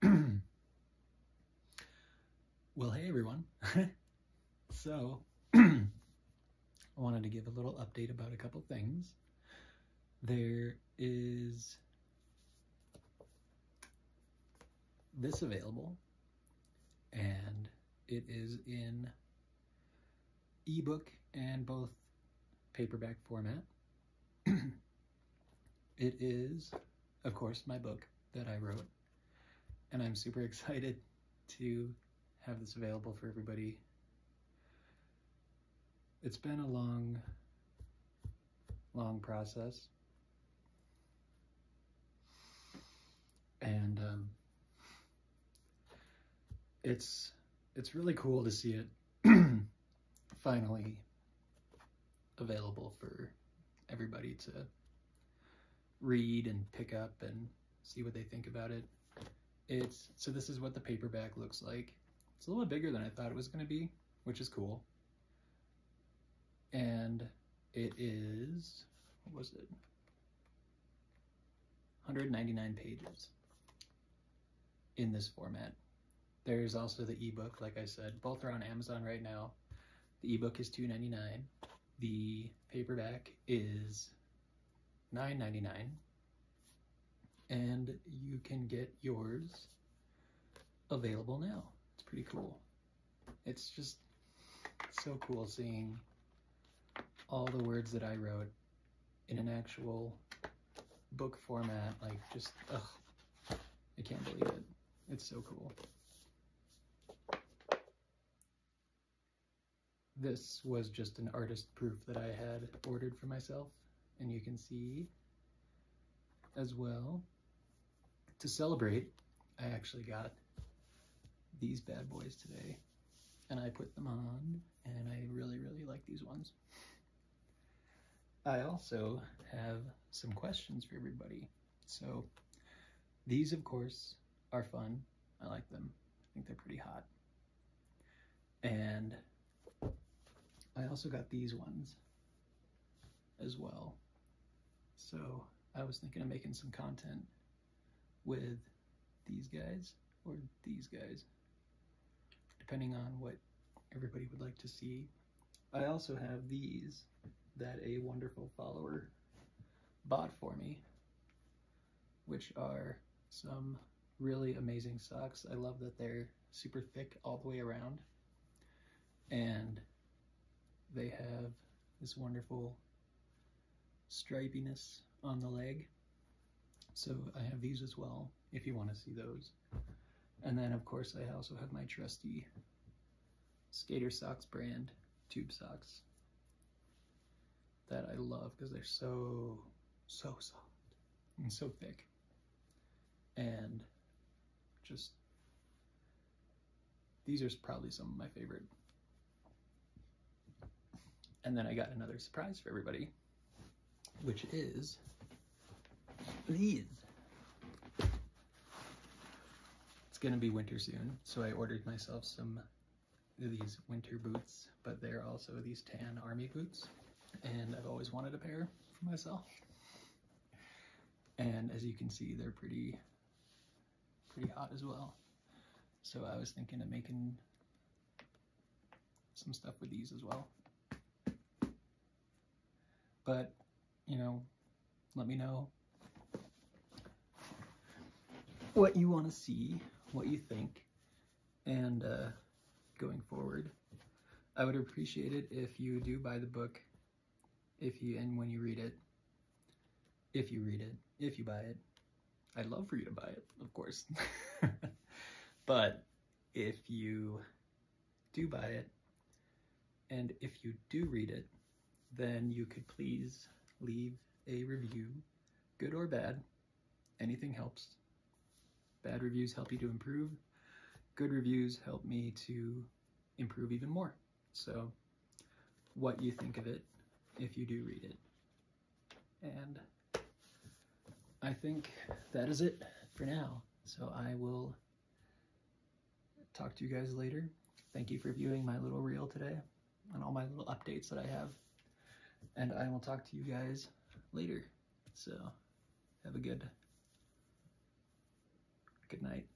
well, hey everyone. so, I wanted to give a little update about a couple things. There is this available, and it is in ebook and both paperback format. it is, of course, my book that I wrote, and I'm super excited to have this available for everybody. It's been a long, long process. And um, it's it's really cool to see it finally available for everybody to read and pick up and see what they think about it. It's so this is what the paperback looks like. It's a little bit bigger than I thought it was going to be, which is cool. And it is what was it? 199 pages in this format. There's also the ebook, like I said. Both are on Amazon right now. The ebook is $2.99. The paperback is $9.99. And you can get yours available now. It's pretty cool. It's just so cool seeing all the words that I wrote in an actual book format. Like, just, ugh, I can't believe it. It's so cool. This was just an artist proof that I had ordered for myself, and you can see as well. To celebrate, I actually got these bad boys today, and I put them on, and I really, really like these ones. I also have some questions for everybody. So these, of course, are fun. I like them. I think they're pretty hot. And I also got these ones as well. So I was thinking of making some content with these guys or these guys, depending on what everybody would like to see. I also have these that a wonderful follower bought for me, which are some really amazing socks. I love that they're super thick all the way around. And they have this wonderful stripiness on the leg. So I have these as well, if you want to see those. And then, of course, I also have my trusty Skater Socks brand tube socks that I love because they're so, so soft and so thick. And just, these are probably some of my favorite and then I got another surprise for everybody, which is these. It's gonna be winter soon, so I ordered myself some these winter boots, but they're also these tan army boots, and I've always wanted a pair for myself. And as you can see, they're pretty, pretty hot as well. So I was thinking of making some stuff with these as well. But, you know, let me know what you want to see, what you think, and uh, going forward. I would appreciate it if you do buy the book, if you and when you read it, if you read it, if you buy it. I'd love for you to buy it, of course. but if you do buy it, and if you do read it, then you could please leave a review, good or bad. Anything helps. Bad reviews help you to improve. Good reviews help me to improve even more. So, what you think of it if you do read it. And I think that is it for now. So, I will talk to you guys later. Thank you for viewing my little reel today and all my little updates that I have and I will talk to you guys later. So have a good good night.